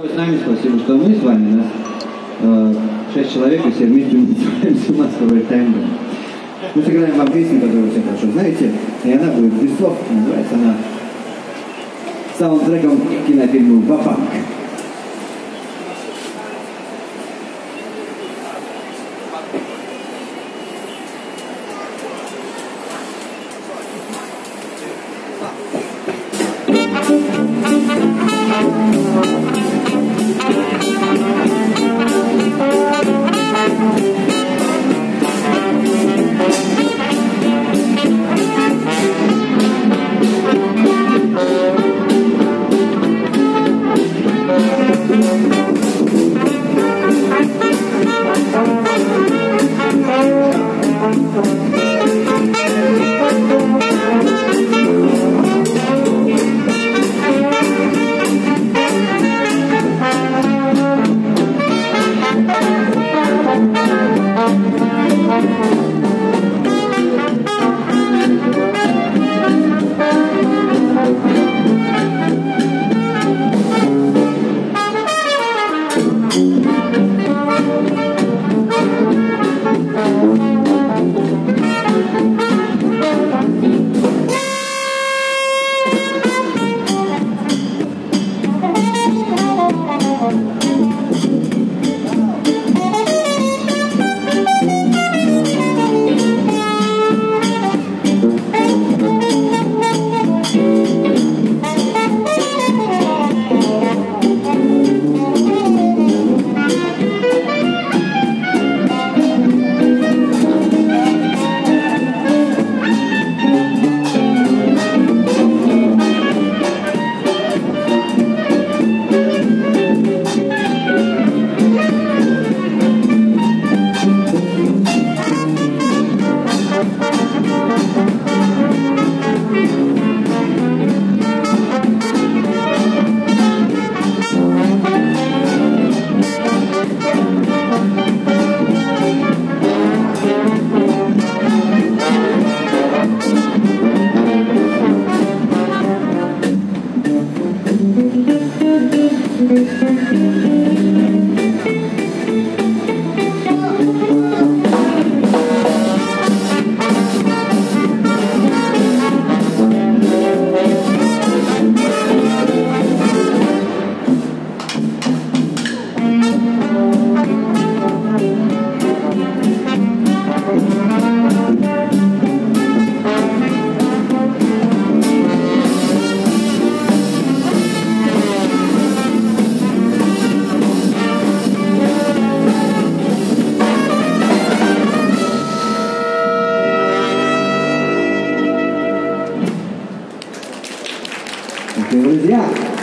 Вы с нами, спасибо, что мы с вами, нас э, шесть человек, и все вместе называемся массовый таймбэнд. Мы сыграем вам песню, которую вы все хорошо знаете, и она будет без слов, называется она саундтреком к кинофильму Beleza?